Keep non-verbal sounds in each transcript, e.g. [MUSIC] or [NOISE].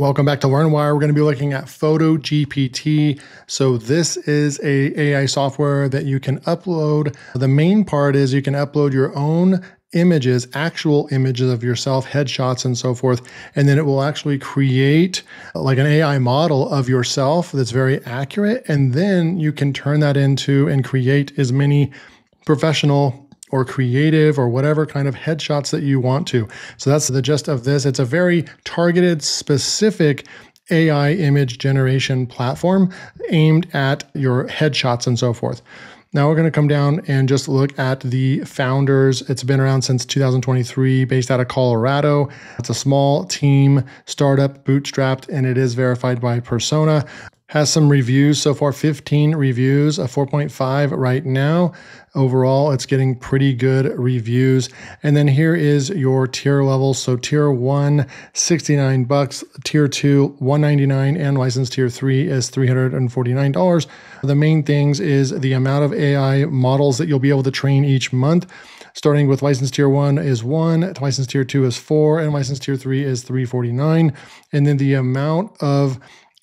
Welcome back to LearnWire. We're going to be looking at PhotoGPT. So this is a AI software that you can upload. The main part is you can upload your own images, actual images of yourself, headshots and so forth, and then it will actually create like an AI model of yourself that's very accurate and then you can turn that into and create as many professional or creative or whatever kind of headshots that you want to. So that's the gist of this. It's a very targeted, specific AI image generation platform aimed at your headshots and so forth. Now we're going to come down and just look at the founders. It's been around since 2023, based out of Colorado. It's a small team, startup, bootstrapped, and it is verified by Persona has some reviews so far 15 reviews a 4.5 right now. Overall it's getting pretty good reviews. And then here is your tier levels so tier 1 69 bucks. Tier 2 199 and license tier 3 is $349 the main things is the amount of ai models that you'll be able to train each month. Starting with license tier 1 is 1 license tier 2 is 4 and license tier 3 is 349 and then the amount of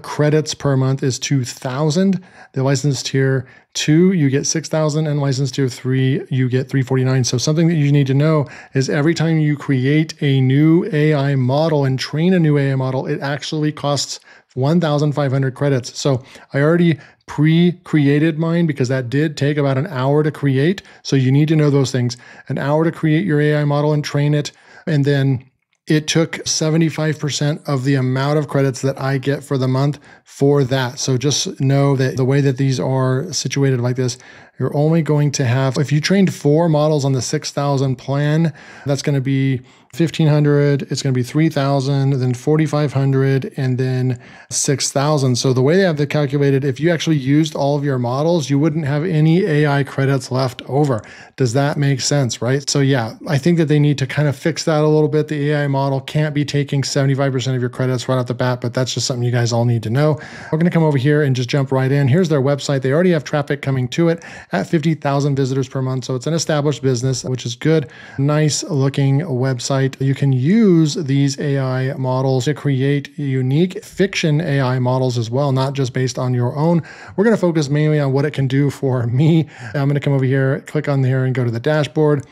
credits per month is 2000 the license tier 2 you get 6000 and license tier 3 you get 349 so something that you need to know is every time you create a new ai model and train a new ai model it actually costs 1500 credits. So i already pre-created mine because that did take about an hour to create. So you need to know those things. An hour to create your ai model and train it and then it took 75% of the amount of credits that I get for the month for that. So just know that the way that these are situated like this, you're only going to have, if you trained four models on the 6,000 plan, that's going to be 1500 it's going to be 3000 then 4500 and then 6000 so the way they have it calculated if you actually used all of your models you wouldn't have any ai credits left over. Does that make sense right? So yeah i think that they need to kind of fix that a little bit. The ai model can't be taking 75% of your credits right off the bat but that's just something you guys all need to know. We're going to come over here and just jump right in. Here's their website. They already have traffic coming to it at 50000 visitors per month. So it's an established business which is good. Nice looking website website, you can use these AI models to create unique fiction AI models as well, not just based on your own. We're going to focus mainly on what it can do for me. I'm going to come over here, click on here, and go to the dashboard.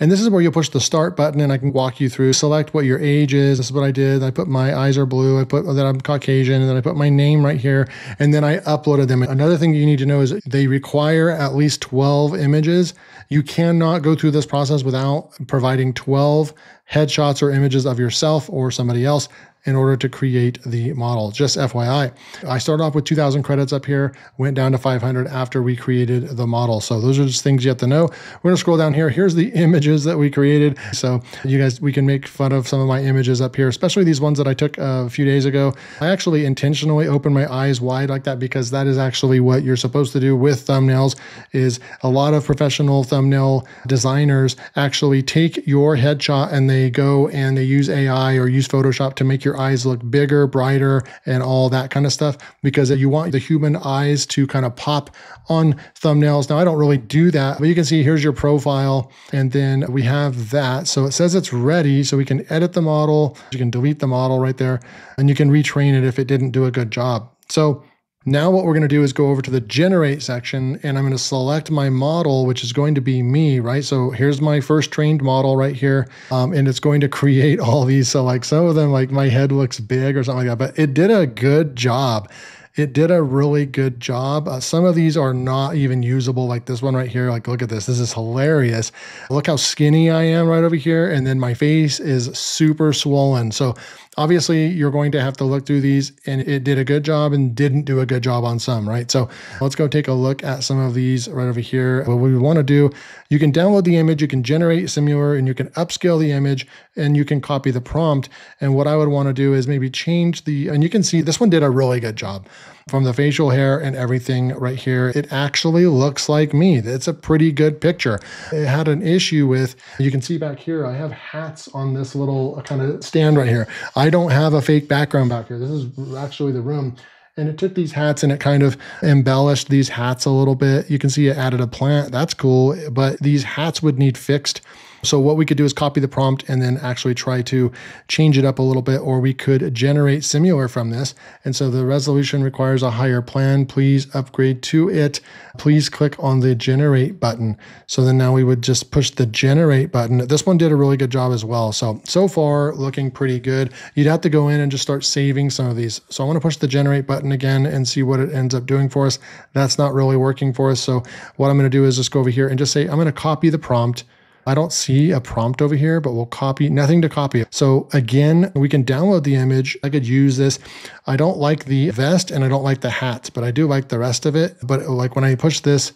And this is where you'll push the start button and I can walk you through, select what your age is. This is what I did. I put my eyes are blue. I put that I'm Caucasian and then I put my name right here and then I uploaded them. Another thing you need to know is they require at least 12 images. You cannot go through this process without providing 12 headshots or images of yourself or somebody else in order to create the model. Just FYI, I started off with 2000 credits up here, went down to 500 after we created the model. So those are just things you have to know. We're gonna scroll down here. Here's the [LAUGHS] images that we created. So you guys, we can make fun of some of my images up here, especially these ones that I took a few days ago. I actually intentionally opened my eyes wide like that because that is actually what you're supposed to do with thumbnails is a lot of professional thumbnail designers actually take your headshot and they go and they use AI or use Photoshop to make your eyes look bigger, brighter, and all that kind of stuff because you want the human eyes to kind of pop on thumbnails. Now, I don't really do that, but you can see here's your profile, and then we have that. So it says it's ready, so we can edit the model, you can delete the model right there, and you can retrain it if it didn't do a good job. So now what we're going to do is go over to the generate section and I'm going to select my model, which is going to be me, right? So here's my first trained model right here. Um, and it's going to create all these. So like some of them, like my head looks big or something like that, but it did a good job. It did a really good job. Uh, some of these are not even usable, like this one right here. Like, look at this. This is hilarious. Look how skinny I am right over here. And then my face is super swollen. So obviously you're going to have to look through these and it did a good job and didn't do a good job on some, right? So let's go take a look at some of these right over here. What we want to do, you can download the image, you can generate similar and you can upscale the image and you can copy the prompt. And what I would want to do is maybe change the, and you can see this one did a really good job from the facial hair and everything right here. It actually looks like me. It's a pretty good picture. It had an issue with, you can see back here, I have hats on this little kind of stand right here. I don't have a fake background back here. This is actually the room. And it took these hats and it kind of embellished these hats a little bit. You can see it added a plant. That's cool. But these hats would need fixed So what we could do is copy the prompt and then actually try to change it up a little bit, or we could generate similar from this. And so the resolution requires a higher plan. Please upgrade to it. Please click on the generate button. So then now we would just push the generate button. This one did a really good job as well. So, so far looking pretty good. You'd have to go in and just start saving some of these. So I want to push the generate button again and see what it ends up doing for us. That's not really working for us. So what I'm going to do is just go over here and just say, I'm going to copy the prompt. I don't see a prompt over here, but we'll copy nothing to copy. So again, we can download the image. I could use this. I don't like the vest and I don't like the hats, but I do like the rest of it. But like when I push this,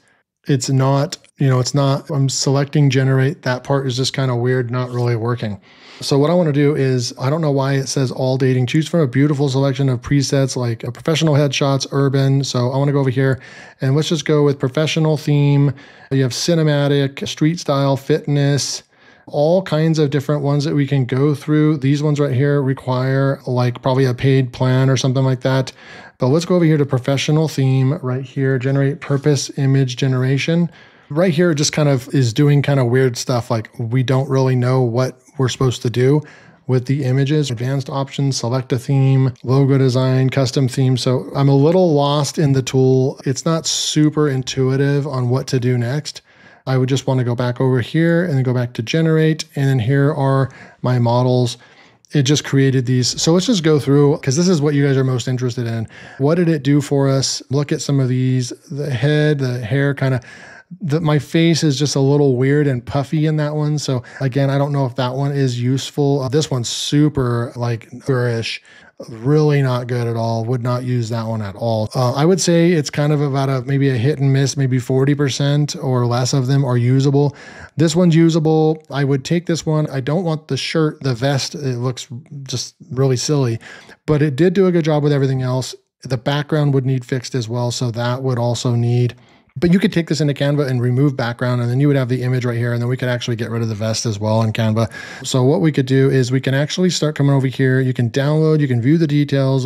it's not, you know, it's not, I'm selecting generate. That part is just kind of weird, not really working. So what I want to do is, I don't know why it says all dating. Choose from a beautiful selection of presets like a professional headshots, urban. So I want to go over here and let's just go with professional theme. You have cinematic, street style, fitness, all kinds of different ones that we can go through. These ones right here require like probably a paid plan or something like that. But let's go over here to professional theme right here, generate purpose image generation. Right here, just kind of is doing kind of weird stuff. Like we don't really know what we're supposed to do with the images, advanced options, select a theme, logo design, custom theme. So I'm a little lost in the tool. It's not super intuitive on what to do next. I would just want to go back over here and then go back to generate. And then here are my models. It just created these. So let's just go through because this is what you guys are most interested in. What did it do for us? Look at some of these, the head, the hair kind of the, my face is just a little weird and puffy in that one. So again, I don't know if that one is useful. Uh, this one's super like gurish, really not good at all. Would not use that one at all. Uh, I would say it's kind of about a maybe a hit and miss, maybe 40% or less of them are usable. This one's usable. I would take this one. I don't want the shirt, the vest. It looks just really silly, but it did do a good job with everything else. The background would need fixed as well. So that would also need but you could take this into Canva and remove background, and then you would have the image right here, and then we could actually get rid of the vest as well in Canva. So what we could do is we can actually start coming over here. You can download, you can view the details,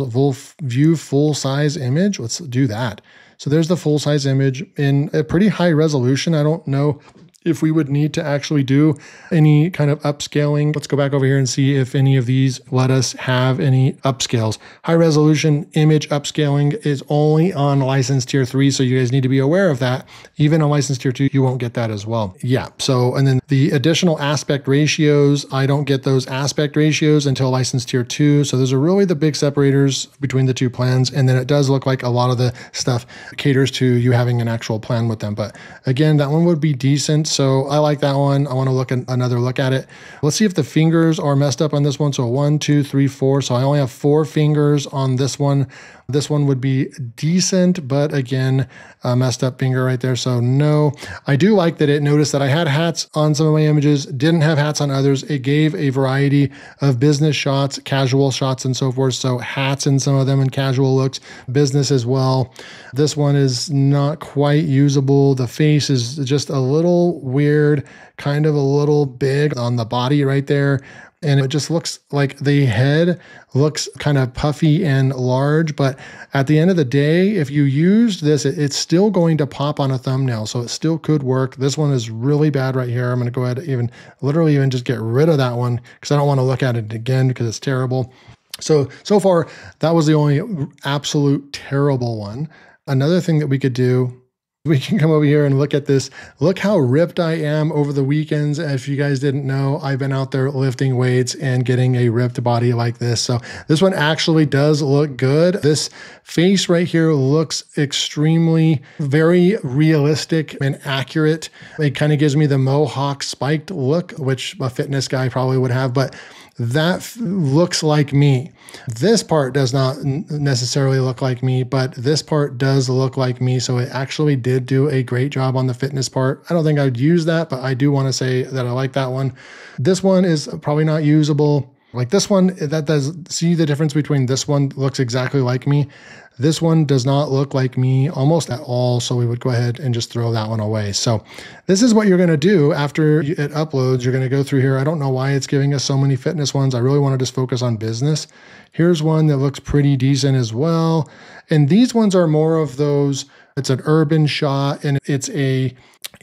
view full size image. Let's do that. So there's the full size image in a pretty high resolution. I don't know if we would need to actually do any kind of upscaling. Let's go back over here and see if any of these let us have any upscales. High resolution image upscaling is only on license tier three. So you guys need to be aware of that. Even on license tier two, you won't get that as well. Yeah. So, and then the additional aspect ratios, I don't get those aspect ratios until license tier two. So those are really the big separators between the two plans. And then it does look like a lot of the stuff caters to you having an actual plan with them. But again, that one would be decent. So I like that one. I want to look at another look at it. Let's see if the fingers are messed up on this one. So one, two, three, four. So I only have four fingers on this one. This one would be decent, but again, a messed up finger right there. So no, I do like that it noticed that I had hats on some of my images, didn't have hats on others. It gave a variety of business shots, casual shots, and so forth. So hats in some of them and casual looks, business as well. This one is not quite usable. The face is just a little weird, kind of a little big on the body right there and it just looks like the head looks kind of puffy and large. But at the end of the day, if you used this, it's still going to pop on a thumbnail. So it still could work. This one is really bad right here. I'm going to go ahead and even literally even just get rid of that one because I don't want to look at it again because it's terrible. So, so far, that was the only absolute terrible one. Another thing that we could do we can come over here and look at this. Look how ripped I am over the weekends. If you guys didn't know, I've been out there lifting weights and getting a ripped body like this. So this one actually does look good. This face right here looks extremely very realistic and accurate. It kind of gives me the mohawk spiked look, which a fitness guy probably would have, but that looks like me. This part does not necessarily look like me, but this part does look like me. So it actually did do a great job on the fitness part. I don't think I'd use that, but I do want to say that I like that one. This one is probably not usable. Like this one, that does see the difference between this one looks exactly like me. This one does not look like me almost at all, so we would go ahead and just throw that one away. So this is what you're going to do after it uploads. You're going to go through here. I don't know why it's giving us so many fitness ones. I really want to just focus on business. Here's one that looks pretty decent as well. And these ones are more of those, it's an urban shot and it's a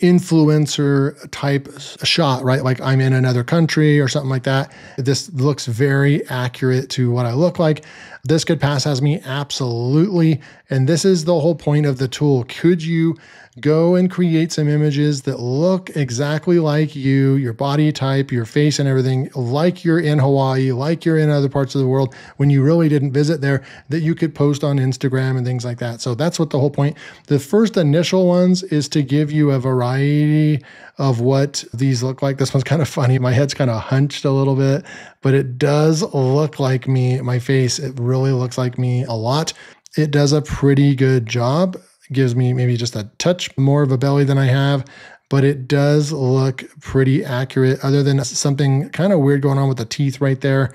influencer type shot, right? Like I'm in another country or something like that. This looks very accurate to what I look like. This could pass as me absolutely. And this is the whole point of the tool. Could you go and create some images that look exactly like you, your body type, your face, and everything, like you're in Hawaii, like you're in other parts of the world when you really didn't visit there, that you could post on Instagram and things like that. So that's what the whole point. The first initial ones is to give you a variety of what these look like. This one's kind of funny. My head's kind of hunched a little bit, but it does look like me. My face, it really looks like me a lot. It does a pretty good job gives me maybe just a touch more of a belly than I have, but it does look pretty accurate, other than something kind of weird going on with the teeth right there.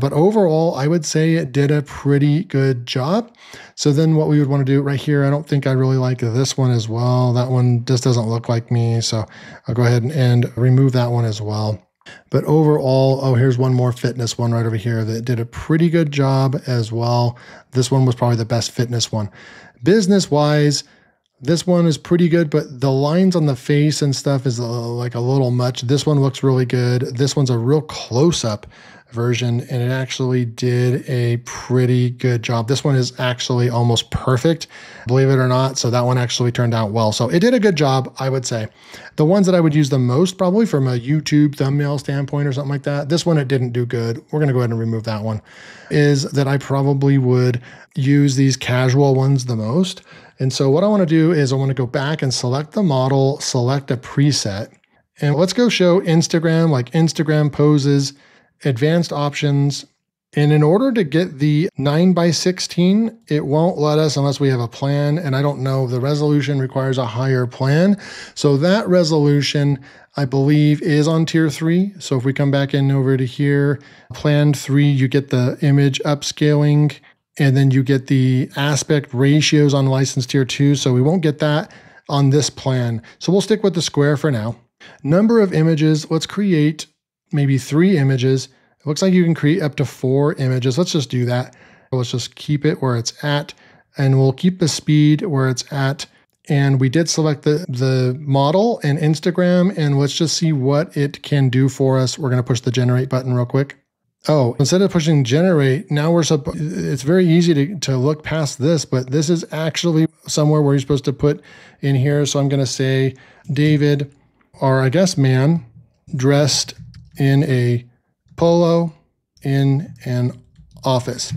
But overall, I would say it did a pretty good job. So then what we would want to do right here, I don't think I really like this one as well. That one just doesn't look like me. So I'll go ahead and, and remove that one as well. But overall, oh, here's one more fitness one right over here that did a pretty good job as well. This one was probably the best fitness one. Business wise, this one is pretty good, but the lines on the face and stuff is a, like a little much. This one looks really good. This one's a real close up version, and it actually did a pretty good job. This one is actually almost perfect, believe it or not. So that one actually turned out well. So it did a good job, I would say. The ones that I would use the most, probably from a YouTube thumbnail standpoint or something like that, this one it didn't do good. We're going to go ahead and remove that one. Is that I probably would use these casual ones the most. And so what I want to do is I want to go back and select the model, select a preset, and let's go show Instagram, like Instagram poses, advanced options. And in order to get the 9 by 16, it won't let us unless we have a plan. And I don't know, the resolution requires a higher plan. So that resolution, I believe, is on tier three. So if we come back in over to here, plan three, you get the image upscaling and then you get the aspect ratios on license tier two. So we won't get that on this plan. So we'll stick with the square for now. Number of images, let's create maybe three images. It looks like you can create up to four images. Let's just do that. Let's just keep it where it's at and we'll keep the speed where it's at. And we did select the, the model and Instagram and let's just see what it can do for us. We're gonna push the generate button real quick. Oh, instead of pushing generate, now we're supp- it's very easy to, to look past this, but this is actually somewhere where you're supposed to put in here. So I'm going to say David, or I guess man, dressed in a polo in an office.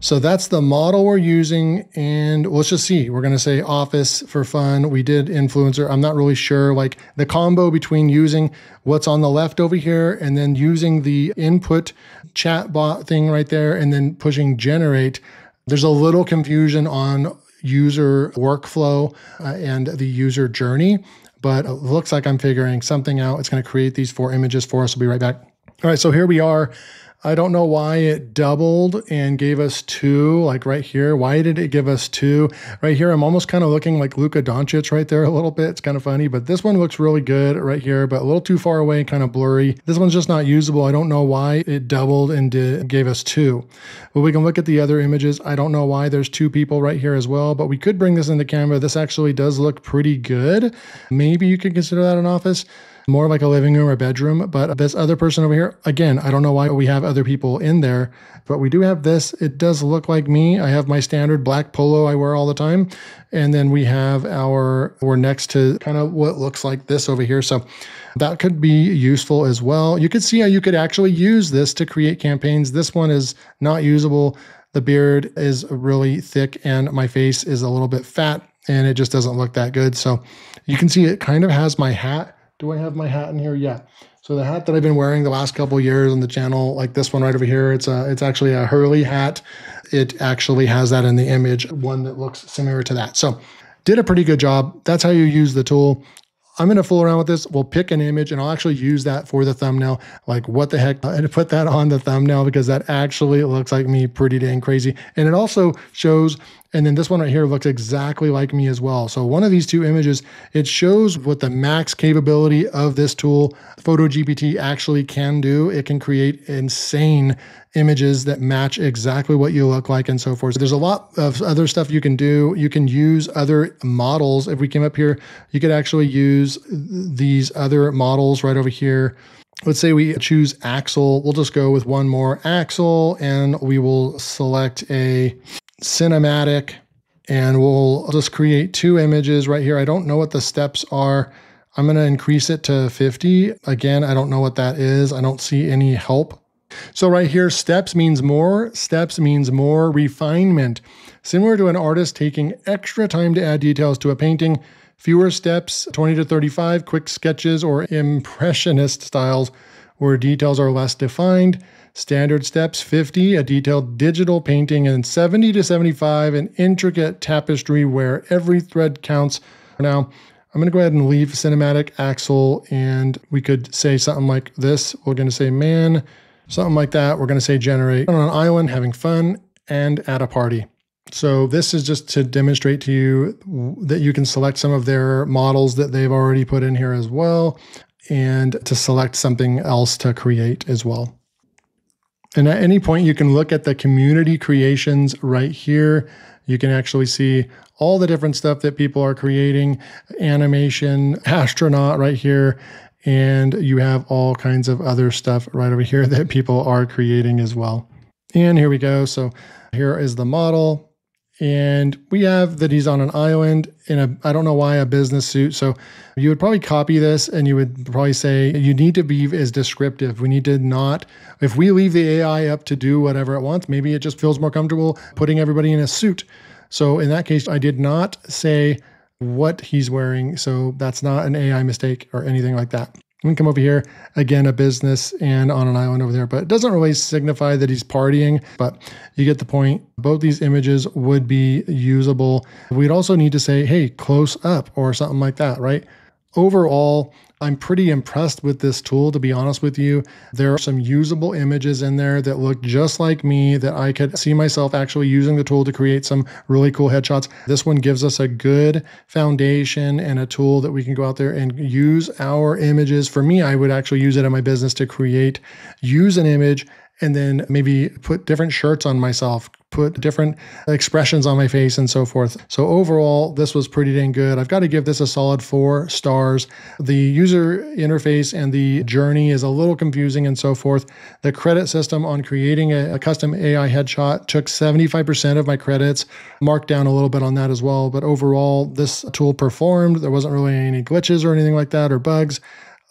So that's the model we're using. And let's just see. We're going to say office for fun. We did influencer. I'm not really sure. Like the combo between using what's on the left over here and then using the input chat bot thing right there and then pushing generate. There's a little confusion on user workflow uh, and the user journey, but it looks like I'm figuring something out. It's going to create these four images for us. We'll be right back. All right, so here we are. I don't know why it doubled and gave us two, like right here. Why did it give us two? Right here, I'm almost kind of looking like Luka Doncic right there [LAUGHS] a little bit. It's kind of funny, but this one looks really good right here, but a little too far away, kind of blurry. This one's just not usable. I don't know why it doubled and did, gave us two. But we can look at the other images. I don't know why there's two people right here as well, but we could bring this into Canva. This actually does look pretty good. Maybe you could consider that an office more like a living room or bedroom. But this other person over here, again, I don't know why we have other people in there, but we do have this. It does look like me. I have my standard black polo I wear all the time. And then we have our, we're next to kind of what looks like this over here. So that could be useful as well. You could see how you could actually use this to create campaigns. This one is not usable. The beard is really thick and my face is a little bit fat and it just doesn't look that good. So you can see it kind of has my hat do I have my hat in here? Yeah. So the hat that I've been wearing the last couple years on the channel, like this one right over here, it's a it's actually a Hurley hat. It actually has that in the image, one that looks similar to that. So did a pretty good job. That's how you use the tool. I'm going to fool around with this. We'll pick an image and I'll actually use that for the thumbnail. Like what the heck? [LAUGHS] And put that on the thumbnail because that actually looks like me pretty dang crazy. And it also shows And then this one right here looks exactly like me as well. So one of these two images, it shows what the max capability of this tool, PhotoGPT, actually can do. It can create insane images that match exactly what you look like and so forth. So there's a lot of other stuff you can do. You can use other models. If we came up here, you could actually use these other models right over here let's say we choose Axel. We'll just go with one more Axel and we will select a cinematic and we'll just create two images right here. I don't know what the steps are. I'm going to increase it to 50. Again, I don't know what that is. I don't see any help. So right here, steps means more. Steps means more refinement. Similar to an artist taking extra time to add details to a painting, fewer steps, 20 to 35, quick sketches or impressionist styles where details are less defined. Standard steps 50, a detailed digital painting, and 70 to 75, an intricate tapestry where every thread counts. Now, I'm going to go ahead and leave cinematic Axel, and we could say something like this. We're going to say man, something like that. We're going to say generate on an island, having fun, and at a party. So this is just to demonstrate to you that you can select some of their models that they've already put in here as well, and to select something else to create as well. And at any point, you can look at the community creations right here. You can actually see all the different stuff that people are creating, animation, [LAUGHS] astronaut right here. And you have all kinds of other stuff right over here [LAUGHS] that people are creating as well. And here we go. So here is the model. And we have that he's on an island in a, I don't know why, a business suit. So you would probably copy this and you would probably say, you need to be as descriptive. We need to not, if we leave the AI up to do whatever it wants, maybe it just feels more comfortable putting everybody in a suit. So in that case, I did not say what he's wearing. So that's not an AI mistake or anything like that. We can come over here, again, a business and on an island over there, but it doesn't really signify that he's partying, but you get the point. Both these images would be usable. We'd also need to say, hey, close up or something like that, right? Overall, I'm pretty impressed with this tool, to be honest with you. There are some usable images in there that look just like me that I could see myself actually using the tool to create some really cool headshots. This one gives us a good foundation and a tool that we can go out there and use our images. For me, I would actually use it in my business to create, use an image and then maybe put different shirts on myself, put different expressions on my face and so forth. So overall, this was pretty dang good. I've got to give this a solid four stars. The user interface and the journey is a little confusing and so forth. The credit system on creating a, a custom AI headshot took 75% of my credits, marked down a little bit on that as well. But overall, this tool performed. There wasn't really any glitches or anything like that or bugs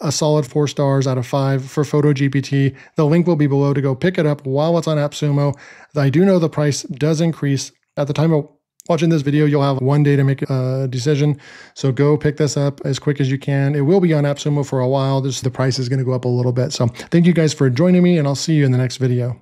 a solid four stars out of five for PhotoGPT. The link will be below to go pick it up while it's on AppSumo. I do know the price does increase. At the time of watching this video, you'll have one day to make a decision. So go pick this up as quick as you can. It will be on AppSumo for a while. This, the price is going to go up a little bit. So thank you guys for joining me, and I'll see you in the next video.